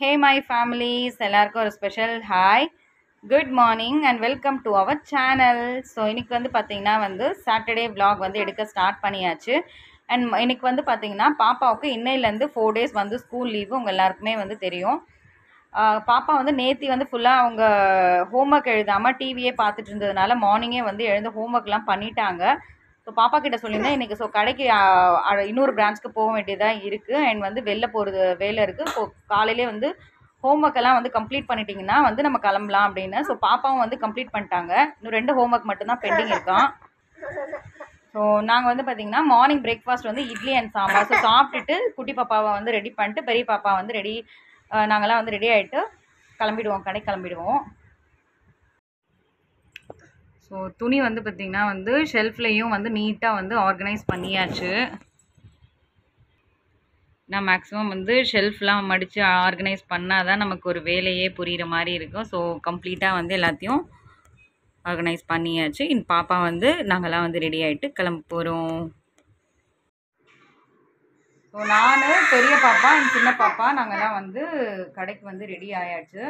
Hey my families எல்லாருக்கும் ஒரு special hi good morning and welcome to our channel so இன்றைக்கி வந்து பார்த்திங்கன்னா வந்து சாட்டர்டே விலாக் வந்து எடுக்க ஸ்டார்ட் பண்ணியாச்சு. அண்ட் இன்றைக்கி வந்து பார்த்திங்கன்னா பாப்பாவுக்கு இன்னையிலேருந்து ஃபோர் டேஸ் வந்து ஸ்கூல் லீவு உங்கள் எல்லாருக்குமே வந்து தெரியும். பாப்பா வந்து நேத்தி வந்து ஃபுல்லாக அவங்க ஹோம்ஒர்க் எழுதாமல் டிவியே பார்த்துட்டு இருந்ததுனால மார்னிங்கே வந்து எழுந்து ஹோம்ஒர்க்லாம் பண்ணிட்டாங்க. ஸோ பாப்பா கிட்ட சொல்லியிருந்தேன் இன்றைக்கி ஸோ கடைக்கு இன்னொரு பிரான்ச்சுக்கு போக வேண்டியதாக இருக்குது அண்ட் வந்து வெளில போகிறது வேலை இருக்குது ஸோ காலையிலே வந்து ஹோம்ஒர்க் எல்லாம் வந்து கம்ப்ளீட் பண்ணிட்டீங்கன்னா வந்து நம்ம கிளம்பலாம் அப்படின்னு. ஸோ பாப்பாவும் வந்து கம்ப்ளீட் பண்ணிட்டாங்க. இன்னும் ரெண்டு ஹோம்ஒர்க் மட்டும்தான் பெண்டிங் இருக்கான் ஸோ நாங்கள் வந்து பார்த்தீங்கன்னா மார்னிங் பிரேக்ஃபாஸ்ட் வந்து இட்லி அண்ட் சாம்பார். ஸோ சாப்பிட்டுட்டு குட்டி பாப்பாவை வந்து ரெடி பண்ணிட்டு பெரிய பாப்பா வந்து ரெடி நாங்கள்லாம் வந்து ரெடி ஆகிட்டு கிளம்பிடுவோம். கடைக்கு கிளம்பிடுவோம். ஸோ துணி வந்து பார்த்திங்கன்னா வந்து ஷெல்ஃப்லேயும் வந்து நீட்டாக வந்து ஆர்கனைஸ் பண்ணியாச்சு. நான் மேக்ஸிமம் வந்து ஷெல்ஃப்லாம் மடித்து ஆர்கனைஸ் பண்ணால் தான் நமக்கு ஒரு வேலையே புரிகிற மாதிரி இருக்கும். ஸோ கம்ப்ளீட்டாக வந்து எல்லாத்தையும் ஆர்கனைஸ் பண்ணியாச்சு. என் பாப்பா வந்து நாங்கள்லாம் வந்து ரெடி ஆகிட்டு கிளம்ப போகிறோம் ஸோ நான் பெரிய பாப்பா என் சின்ன பாப்பா நாங்கள்லாம் வந்து கடைக்கு வந்து ரெடி ஆயாச்சு.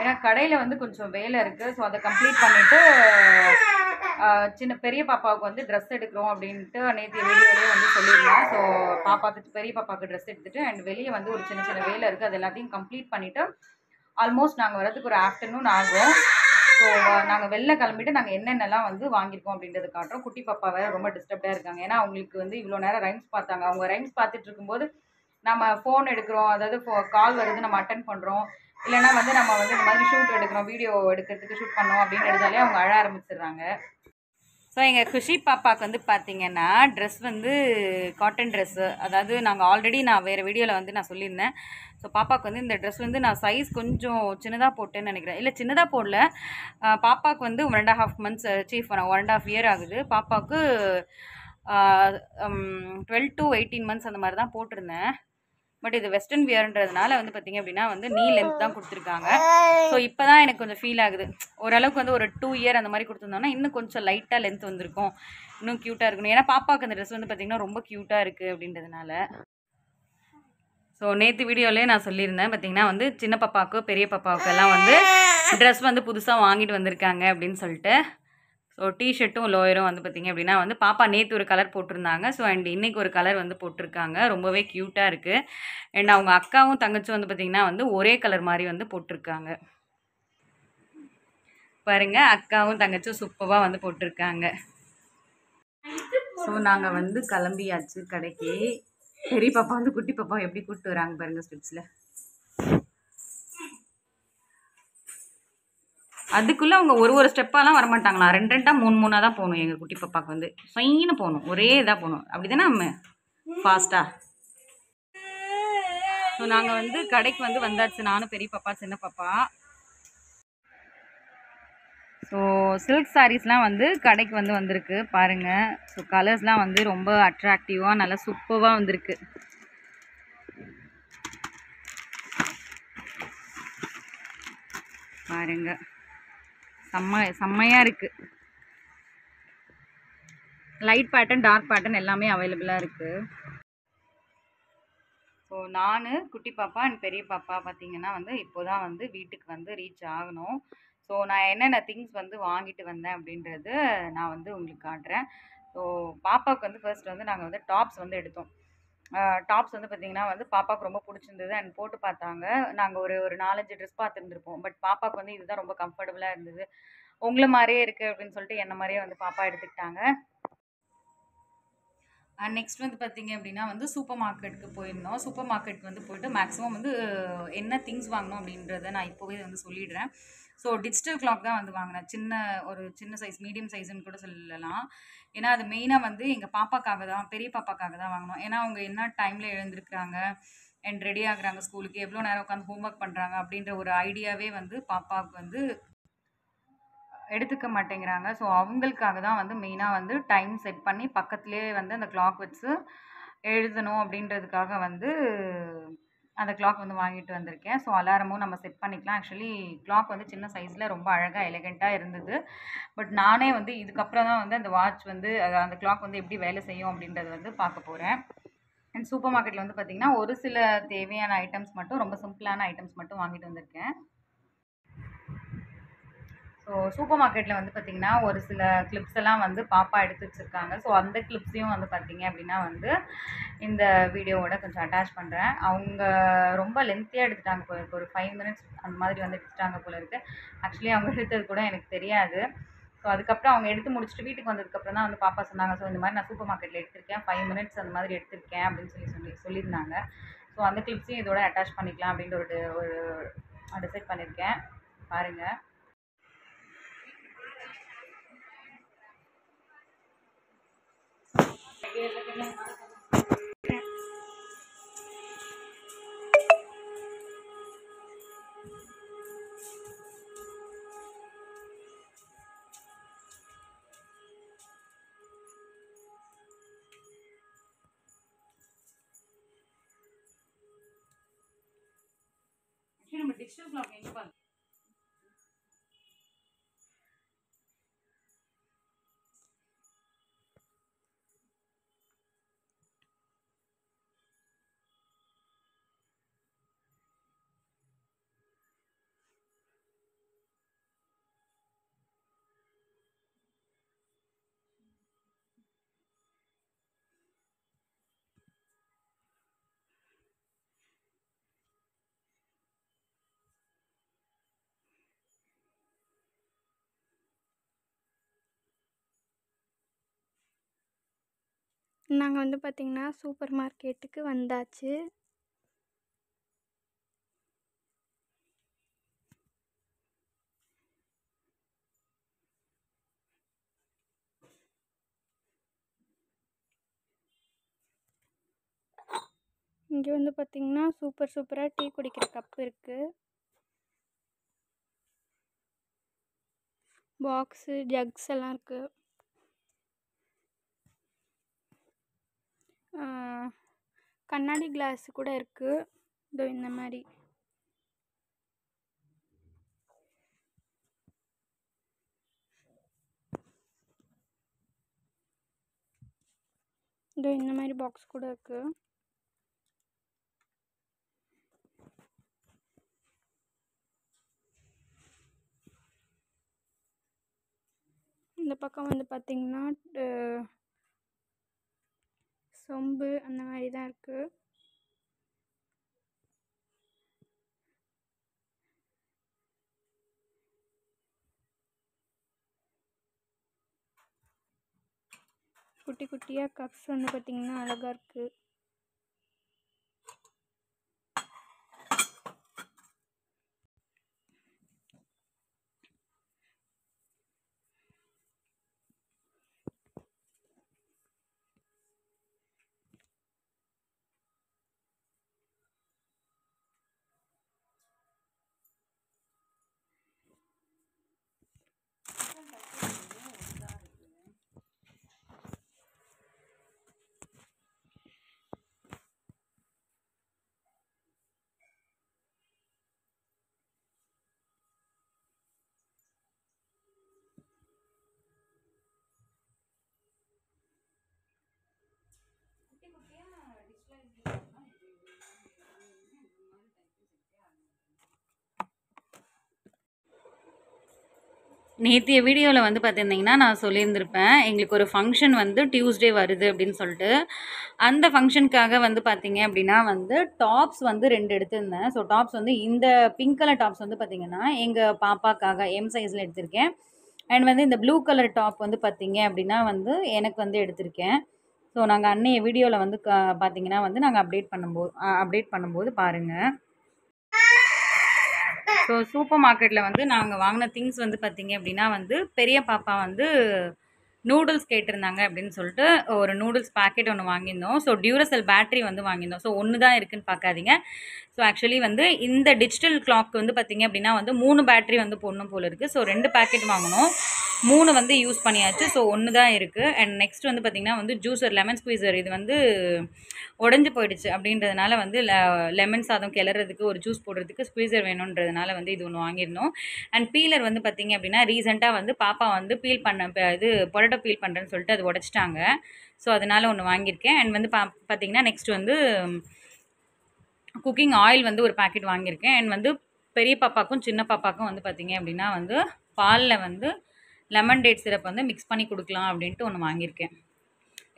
ஏன்னா கடையில் வந்து கொஞ்சம் வேலை இருக்குது ஸோ அதை கம்ப்ளீட் பண்ணிவிட்டு சின்ன பெரிய பாப்பாவுக்கு வந்து ட்ரெஸ் எடுக்கிறோம் அப்படின்ட்டு நேற்று வீடியோலேயே வந்து சொல்லியிருந்தோம் ஸோ பாப்பாவுக்கு பெரிய பாப்பாவுக்கு ட்ரெஸ் எடுத்துட்டு அண்ட் வெளியே வந்து ஒரு சின்ன சின்ன வேலை இருக்குது அது எல்லாத்தையும் கம்ப்ளீட் பண்ணிவிட்டு ஆல்மோஸ்ட் நாங்கள் வரதுக்கு ஒரு ஆஃப்டர்நூன் ஆகும். ஸோ நாங்கள் வெளில கிளம்பிட்டு நாங்கள் என்னென்னலாம் வந்து வாங்கியிருக்கோம் அப்படின்றது காட்டுறோம். குட்டி பாப்பா வேறு ரொம்ப டிஸ்டர்ப்டாக இருக்காங்க. ஏன்னா அவங்களுக்கு வந்து இவ்வளோ நேரம் ரைம்ஸ் பார்த்தாங்க. அவங்க ரைம்ஸ் பார்த்துட்டு இருக்கும்போது நம்ம ஃபோன் எடுக்கிறோம். அதாவது கால் வருது நம்ம அட்டன் பண்ணுறோம் இல்லைன்னா வந்து நம்ம வந்து இந்த மாதிரி ஷூட் எடுக்கிறோம் வீடியோ எடுக்கிறதுக்கு ஷூட் பண்ணோம் அப்படின்னு எடுத்தாலே அவங்க அழ ஆரம்பிச்சிடுறாங்க. ஸோ எங்கள் குஷி பாப்பாவுக்கு வந்து பார்த்தீங்கன்னா ட்ரெஸ் வந்து காட்டன் ட்ரெஸ்ஸு அதாவது நாங்கள் ஆல்ரெடி நான் வேறு வீடியோவில் வந்து நான் சொல்லியிருந்தேன். ஸோ பாப்பாவுக்கு வந்து இந்த ட்ரெஸ் வந்து நான் சைஸ் கொஞ்சம் சின்னதாக போட்டேன்னு நினைக்கிறேன். இல்லை சின்னதாக போடல. பாப்பாவுக்கு வந்து ஒன் அண்ட் ஹாஃப் மந்த்ஸ் சீஃப் ஒன் அண்ட் ஹாஃப் இயர் ஆகுது. பாப்பாவுக்கு டுவெல் டு எயிட்டீன் மந்த்ஸ் அந்த மாதிரி தான் போட்டிருந்தேன். பட் இது வெஸ்டர்ன் வியர்ன்றதுனால வந்து பார்த்தீங்க அப்படின்னா வந்து நீ லென்த் தான் கொடுத்துருக்காங்க. ஸோ இப்போ தான் எனக்கு கொஞ்சம் ஃபீல் ஆகுது. ஓரளவுக்கு வந்து ஒரு டூ இயர் அந்த மாதிரி கொடுத்துருந்தோம்னா இன்னும் கொஞ்சம் லைட்டாக லென்த் வந்திருக்கும். இன்னும் க்யூட்டாக இருக்கணும். ஏன்னா பாப்பாவுக்கு அந்த ட்ரெஸ் வந்து பார்த்திங்கன்னா ரொம்ப க்யூட்டாக இருக்குது அப்படின்றதுனால. ஸோ நேற்று வீடியோலேயே நான் சொல்லியிருந்தேன். பார்த்தீங்கன்னா வந்து சின்ன பாப்பாவுக்கு பெரிய பாப்பாவுக்கு எல்லாம் வந்து ட்ரெஸ் வந்து புதுசாக வாங்கிட்டு வந்திருக்காங்க அப்படின்னு சொல்லிட்டு. ஸோ டிஷர்ட்டும் லோயரும் வந்து பார்த்திங்க அப்படின்னா வந்து பாப்பா நேற்று ஒரு கலர் போட்டிருந்தாங்க. ஸோ அண்ட் இன்றைக்கி ஒரு கலர் வந்து போட்டிருக்காங்க. ரொம்பவே க்யூட்டாக இருக்குது அண்ட் அவங்க அக்காவும் தங்கச்சும் வந்து பார்த்திங்கன்னா வந்து ஒரே கலர் மாதிரி வந்து போட்டிருக்காங்க. பாருங்கள் அக்காவும் தங்கச்சும் சூப்பராக வந்து போட்டிருக்காங்க. ஸோ நாங்கள் வந்து கிளம்பியாச்சு கடைக்கு. பெரிய பாப்பா வந்து குட்டி பாப்பா எப்படி கூப்பிட்டு வராங்க பாருங்கள் ஸ்டெப்ஸில் அதுக்குள்ளே அவங்க ஒரு ஒரு ஸ்டெப்பாலாம் வரமாட்டாங்களா? ரெண்டு ரெண்டாக மூணு மூணாக தான் போகணும் எங்கள் குட்டி பாப்பாவுக்கு வந்து. சொயின்னு போகணும். ஒரே இதாக போகணும். அப்படி தானே நம்ம ஃபாஸ்ட்டாக ஸோ நாங்கள் வந்து கடைக்கு வந்து வந்தாச்சு. நானும் பெரிய பாப்பா சின்ன பாப்பா. ஸோ சில்க் சாரீஸ்லாம் வந்து கடைக்கு வந்து வந்திருக்கு. பாருங்கள் ஸோ கலர்ஸ்லாம் வந்து ரொம்ப அட்ராக்டிவாக நல்லா சூப்பராக வந்திருக்கு. பாருங்கள் செம்ம செம்மையாக இருக்குது லைட் பேட்டர்ன் டார்க் பேட்டர்ன் எல்லாமே அவைலபிளாக இருக்குது ஸோ நான் குட்டி பாப்பா அண்ட் பெரிய பாப்பா பார்த்தீங்கன்னா வந்து இப்போ தான் வந்து வீட்டுக்கு வந்து ரீச் ஆகணும். ஸோ நான் என்னென்ன திங்ஸ் வந்து வாங்கிட்டு வந்தேன் அப்படின்றது நான் வந்து உங்களுக்கு காட்டுறேன். ஸோ பாப்பாவுக்கு வந்து ஃபர்ஸ்ட் வந்து நாங்கள் வந்து டாப்ஸ் வந்து எடுத்தோம். டாப்ஸ் வந்து பார்த்திங்கன்னா வந்து பாப்பாவுக்கு ரொம்ப பிடிச்சிருந்தது அண்ட் போட்டு பார்த்தாங்க. நாங்கள் ஒரு ஒரு நாலஞ்சு ட்ரெஸ் பார்த்துருந்துருப்போம். பட் பாப்பாவுக்கு வந்து இதுதான் ரொம்ப கம்ஃபர்டபுளாக இருந்தது. உங்களை மாதிரியே இருக்குது அப்படின்னு சொல்லிட்டு என்ன மாதிரியே வந்து பாப்பா எடுத்துக்கிட்டாங்க. அண்ட் நெக்ஸ்ட் வந்து பார்த்தீங்க அப்படின்னா வந்து சூப்பர் மார்க்கெட்டுக்கு போயிருந்தோம். சூப்பர் மார்க்கெட்டுக்கு வந்து போயிட்டு மேக்ஸிமம் வந்து என்ன திங்ஸ் வாங்கணும் அப்படின்றத நான் இப்போவே வந்து சொல்லிடுறேன். ஸோ டிஜிட்டல் கிளாக் தான் வந்து வாங்கினேன். சின்ன ஒரு சின்ன சைஸ் மீடியம் சைஸ்னு கூட சொல்லலாம். ஏன்னா அது மெயினாக வந்து எங்கள் பாப்பாக்காக தான் பெரிய பாப்பாக்காக தான் வாங்கினோம். ஏன்னா அவங்க என்ன டைமில் எழுந்திருக்கிறாங்க அண்ட் ரெடி ஆகுறாங்க ஸ்கூலுக்கு எவ்வளோ நேரம் உட்காந்து ஹோம்ஒர்க் பண்ணுறாங்க அப்படின்ற ஒரு ஐடியாவே வந்து பாப்பாவுக்கு வந்து எடுத்துக்க மாட்டேங்கிறாங்க. ஸோ அவங்களுக்காக தான் வந்து மெயினாக வந்து டைம் செட் பண்ணி பக்கத்துலேயே வந்து அந்த கிளாக் வச்சு எழுதணும் அப்படின்றதுக்காக வந்து அந்த கிளாக் வந்து வாங்கிட்டு வந்திருக்கேன். ஸோ அலாரமும் நம்ம செட் பண்ணிக்கலாம். ஆக்சுவலி கிளாக் வந்து சின்ன சைஸில் ரொம்ப அழகாக எலகெண்ட்டாக இருந்தது. பட் நானே வந்து இதுக்கப்புறம் தான் வந்து அந்த வாட்ச் வந்து அந்த கிளாக் வந்து எப்படி வேலை செய்யும் அப்படின்றது வந்து பார்க்க போகிறேன் அண்ட் சூப்பர் மார்க்கெட்டில் வந்து பார்த்திங்கன்னா ஒரு சில தேவையான ஐட்டம்ஸ் மட்டும் ரொம்ப சிம்பிளான ஐட்டம்ஸ் மட்டும் வாங்கிட்டு வந்திருக்கேன். ஸோ சூப்பர் மார்க்கெட்டில் வந்து பார்த்திங்கன்னா ஒரு சில கிளிப்ஸ் எல்லாம் வந்து பாப்பா எடுத்து வச்சுருக்காங்க. ஸோ அந்த கிளிப்ஸையும் வந்து பார்த்திங்க அப்படின்னா வந்து இந்த வீடியோவோட கொஞ்சம் அட்டாச் பண்ணுறேன் அவங்க ரொம்ப லென்த்தியாக எடுத்துட்டாங்க போல இருக்குது ஒரு ஃபைவ் மினிட்ஸ் அந்த மாதிரி வந்து எடுத்துட்டாங்க போல இருக்குது ஆக்சுவலி அவங்க எடுத்தது கூட எனக்கு தெரியாது. ஸோ அதுக்கப்புறம் அவங்க எடுத்து முடிச்சுட்டு வீட்டுக்கு வந்ததுக்கப்புறம் தான் வந்து பாப்பா சொன்னாங்க. ஸோ இந்த மாதிரி நான் சூப்பர் மார்க்கெட்டில் எடுத்திருக்கேன். ஃபைவ் மினிட்ஸ் அந்த மாதிரி எடுத்திருக்கேன் அப்படின்னு சொல்லி சொல்லி சொல்லியிருந்தாங்க. ஸோ அந்த கிளிப்ஸையும் இதோட அட்டாச் பண்ணிக்கலாம் அப்படின்ற ஒரு ஒரு டிசைட் பண்ணியிருக்கேன். பாருங்கள் ஆக்சுவலி நம்ம டிஜிட்டல் கிளாக் எங்கே பாருங்க நாங்கள் வந்து பார்த்திங்கன்னா சூப்பர் மார்க்கெட்டுக்கு வந்தாச்சு. இங்கே வந்து பார்த்திங்கன்னா சூப்பர் சூப்பராக டீ குடிக்கிற கப் இருக்குது பாக்ஸு ஜக்ஸ் எல்லாம் இருக்குது கண்ணாடி கிளாஸ் கூட இருக்குது இதோ இந்த மாதிரி. இதோ இந்த மாதிரி பாக்ஸ் கூட இருக்குது இந்த பக்கம் வந்து பார்த்திங்கன்னா சொம்பு அந்த மாதிரி தான் இருக்குது குட்டி குட்டியாக கப்ஸ் வந்து பார்த்திங்கன்னா அழகாக இருக்குது நேற்றைய வீடியோவில் வந்து பார்த்துருந்தீங்கன்னா நான் சொல்லியிருந்திருப்பேன். எங்களுக்கு ஒரு ஃபங்க்ஷன் வந்து டியூஸ்டே வருது அப்படின்னு சொல்லிட்டு. அந்த ஃபங்க்ஷனுக்காக வந்து பார்த்தீங்க அப்படின்னா வந்து டாப்ஸ் வந்து ரெண்டு எடுத்திருந்தேன். ஸோ டாப்ஸ் வந்து இந்த பிங்க் கலர் டாப்ஸ் வந்து பார்த்தீங்கன்னா எங்கள் பாப்பாக்காக எம் சைஸில் எடுத்திருக்கேன். அண்ட் வந்து இந்த ப்ளூ கலர் டாப் வந்து பார்த்தீங்க அப்படின்னா வந்து எனக்கு வந்து எடுத்திருக்கேன். ஸோ நாங்கள் அன்னைய வீடியோவில் வந்து க பார்த்தீங்கன்னா வந்து நாங்கள் அப்டேட் பண்ணும்போது அப்டேட் பண்ணும்போது பாருங்கள் ஸோ சூப்பர் மார்க்கெட்டில் வந்து நாங்கள் வாங்கின திங்ஸ் வந்து பார்த்தீங்க அப்படின்னா வந்து பெரிய பாப்பா வந்து நூடுல்ஸ் கேட்டிருந்தாங்க அப்படின்னு சொல்லிட்டு ஒரு நூடுல்ஸ் பாக்கெட் ஒன்று வாங்கியிருந்தோம். ஸோ டியூரசல் பேட்டரி வந்து வாங்கியிருந்தோம். ஸோ ஒன்று தான் இருக்குன்னு பார்க்காதீங்க ஸோ ஆக்சுவலி வந்து இந்த டிஜிட்டல் கிளாக் வந்து பார்த்தீங்க அப்படின்னா வந்து மூணு பேட்டரி வந்து போடணும் போல இருக்குது ஸோ ரெண்டு பேக்கெட் வாங்கினோம். மூணு வந்து யூஸ் பண்ணியாச்சு. ஸோ ஒன்று தான் இருக்குது அண்ட் நெக்ஸ்ட் வந்து பார்த்திங்கன்னா வந்து ஜூஸர் லெமன் ஸ்குவீசர் இது வந்து உடஞ்சி போயிடுச்சு அப்படின்றதுனால வந்து லெமன் சாதம் கிளறதுக்கு ஒரு ஜூஸ் போடுறதுக்கு ஸ்குவீசர் வேணுன்றதுனால வந்து இது ஒன்று வாங்கியிருந்தோம். அண்ட் பீலர் வந்து பார்த்திங்க அப்படின்னா ரீசெண்டாக வந்து பாப்பா வந்து பீல் பண்ண இது பொரோட்டோ பீல் பண்ணுறேன்னு சொல்லிட்டு அது உடச்சிட்டாங்க. ஸோ அதனால் ஒன்று வாங்கியிருக்கேன். அண்ட் வந்து பா பார்த்திங்கன்னா நெக்ஸ்ட் வந்து குக்கிங் ஆயில் வந்து ஒரு பாக்கெட் வாங்கியிருக்கேன். அண்ட் வந்து பெரிய பாப்பாக்கும் சின்ன பாப்பாக்கும் வந்து பார்த்திங்க அப்படின்னா வந்து பாலில் வந்து லெமன் டேட் சிரப் வந்து மிக்ஸ் பண்ணி கொடுக்கலாம் அப்படின்ட்டு ஒன்று வாங்கியிருக்கேன்.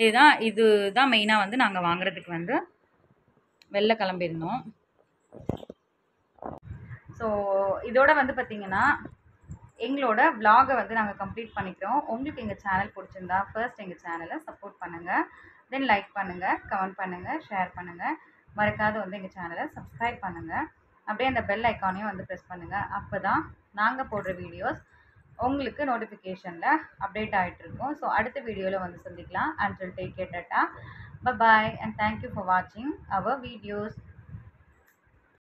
இதுதான் இது தான் மெயினாக வந்து நாங்கள் வாங்குறதுக்கு வந்து வெளில கிளம்பியிருந்தோம் ஸோ இதோட வந்து பார்த்திங்கன்னா எங்களோட விலாகை வந்து நாங்கள் கம்ப்ளீட் பண்ணிக்கிறோம். உங்களுக்கு எங்கள் சேனல் பிடிச்சிருந்தா ஃபர்ஸ்ட் எங்கள் சேனலை சப்போர்ட் பண்ணுங்கள் தென் லைக் பண்ணுங்கள் கமெண்ட் பண்ணுங்கள் ஷேர் பண்ணுங்கள் மறக்காத வந்து எங்கள் சேனலை சப்ஸ்கிரைப் பண்ணுங்கள் அப்படியே அந்த பெல் ஐக்கானையும் வந்து ப்ரெஸ் பண்ணுங்கள் அப்போ தான் நாங்கள் போடுற வீடியோஸ் உங்களுக்கு நோட்டிஃபிகேஷனில் அப்டேட் ஆகிட்டு இருக்கும் ஸோ அடுத்த வீடியோவில் வந்து சந்திக்கலாம். And take care bye and thank you for வாட்சிங் அவர் வீடியோஸ்